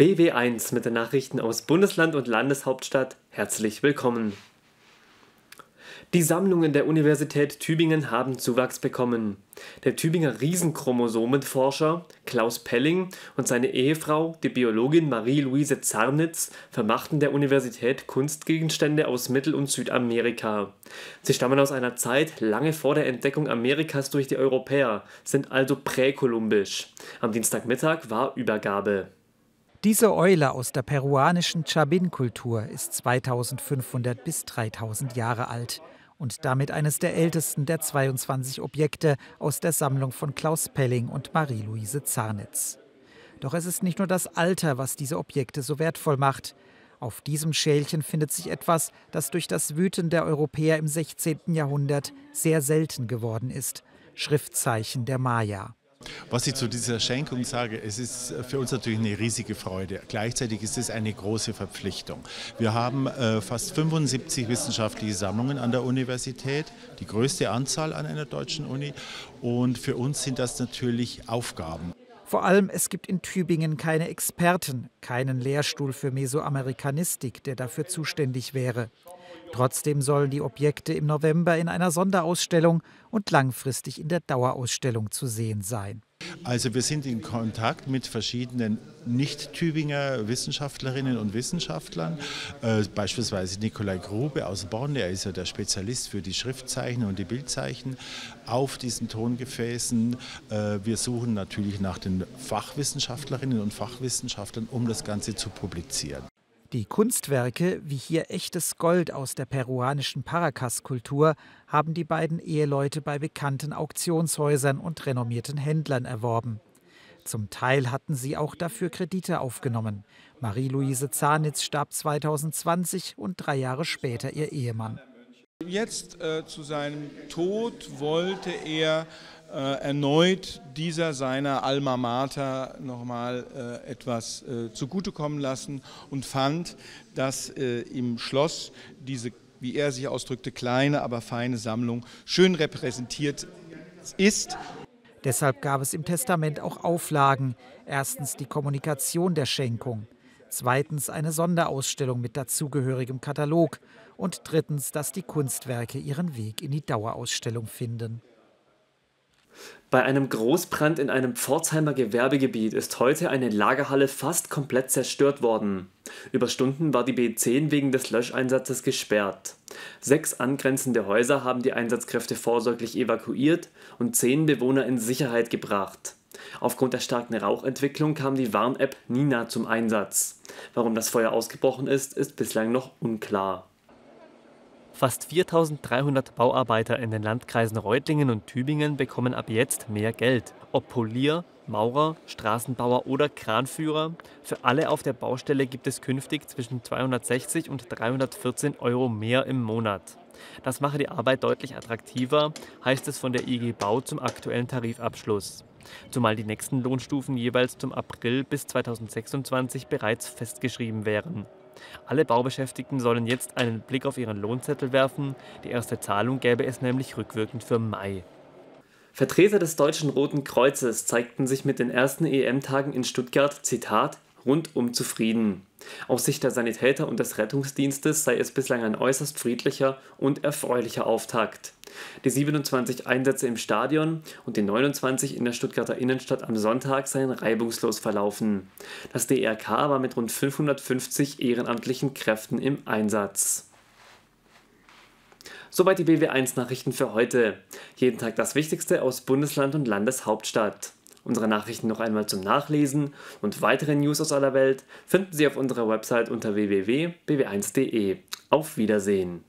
BW1 mit den Nachrichten aus Bundesland und Landeshauptstadt. Herzlich willkommen. Die Sammlungen der Universität Tübingen haben Zuwachs bekommen. Der Tübinger Riesenchromosomenforscher Klaus Pelling und seine Ehefrau, die Biologin Marie-Louise Zarnitz, vermachten der Universität Kunstgegenstände aus Mittel- und Südamerika. Sie stammen aus einer Zeit lange vor der Entdeckung Amerikas durch die Europäer, sind also präkolumbisch. Am Dienstagmittag war Übergabe. Diese Eule aus der peruanischen Chabin-Kultur ist 2500 bis 3000 Jahre alt und damit eines der ältesten der 22 Objekte aus der Sammlung von Klaus Pelling und Marie-Louise Zarnitz. Doch es ist nicht nur das Alter, was diese Objekte so wertvoll macht. Auf diesem Schälchen findet sich etwas, das durch das Wüten der Europäer im 16. Jahrhundert sehr selten geworden ist: Schriftzeichen der Maya. Was ich zu dieser Schenkung sage, es ist für uns natürlich eine riesige Freude. Gleichzeitig ist es eine große Verpflichtung. Wir haben äh, fast 75 wissenschaftliche Sammlungen an der Universität, die größte Anzahl an einer deutschen Uni. Und für uns sind das natürlich Aufgaben. Vor allem, es gibt in Tübingen keine Experten, keinen Lehrstuhl für Mesoamerikanistik, der dafür zuständig wäre. Trotzdem sollen die Objekte im November in einer Sonderausstellung und langfristig in der Dauerausstellung zu sehen sein. Also wir sind in Kontakt mit verschiedenen Nicht-Tübinger Wissenschaftlerinnen und Wissenschaftlern, äh, beispielsweise Nikolai Grube aus Bonn, er ist ja der Spezialist für die Schriftzeichen und die Bildzeichen auf diesen Tongefäßen. Äh, wir suchen natürlich nach den Fachwissenschaftlerinnen und Fachwissenschaftlern, um das Ganze zu publizieren. Die Kunstwerke, wie hier echtes Gold aus der peruanischen Paracas-Kultur, haben die beiden Eheleute bei bekannten Auktionshäusern und renommierten Händlern erworben. Zum Teil hatten sie auch dafür Kredite aufgenommen. Marie-Louise Zahnitz starb 2020 und drei Jahre später ihr Ehemann. Jetzt äh, zu seinem Tod wollte er äh, erneut dieser seiner Alma Mater nochmal äh, etwas äh, zugutekommen lassen und fand, dass äh, im Schloss diese, wie er sich ausdrückte, kleine, aber feine Sammlung schön repräsentiert ist. Deshalb gab es im Testament auch Auflagen. Erstens die Kommunikation der Schenkung, zweitens eine Sonderausstellung mit dazugehörigem Katalog und drittens, dass die Kunstwerke ihren Weg in die Dauerausstellung finden. Bei einem Großbrand in einem Pforzheimer Gewerbegebiet ist heute eine Lagerhalle fast komplett zerstört worden. Über Stunden war die B10 wegen des Löscheinsatzes gesperrt. Sechs angrenzende Häuser haben die Einsatzkräfte vorsorglich evakuiert und zehn Bewohner in Sicherheit gebracht. Aufgrund der starken Rauchentwicklung kam die Warn-App Nina zum Einsatz. Warum das Feuer ausgebrochen ist, ist bislang noch unklar. Fast 4300 Bauarbeiter in den Landkreisen Reutlingen und Tübingen bekommen ab jetzt mehr Geld. Ob Polier, Maurer, Straßenbauer oder Kranführer, für alle auf der Baustelle gibt es künftig zwischen 260 und 314 Euro mehr im Monat. Das mache die Arbeit deutlich attraktiver, heißt es von der IG Bau zum aktuellen Tarifabschluss. Zumal die nächsten Lohnstufen jeweils zum April bis 2026 bereits festgeschrieben wären. Alle Baubeschäftigten sollen jetzt einen Blick auf ihren Lohnzettel werfen. Die erste Zahlung gäbe es nämlich rückwirkend für Mai. Vertreter des Deutschen Roten Kreuzes zeigten sich mit den ersten EM-Tagen in Stuttgart, Zitat, rundum zufrieden. Aus Sicht der Sanitäter und des Rettungsdienstes sei es bislang ein äußerst friedlicher und erfreulicher Auftakt. Die 27 Einsätze im Stadion und die 29 in der Stuttgarter Innenstadt am Sonntag seien reibungslos verlaufen. Das DRK war mit rund 550 ehrenamtlichen Kräften im Einsatz. Soweit die BW1 Nachrichten für heute. Jeden Tag das Wichtigste aus Bundesland und Landeshauptstadt. Unsere Nachrichten noch einmal zum Nachlesen und weitere News aus aller Welt finden Sie auf unserer Website unter www.bw1.de. Auf Wiedersehen.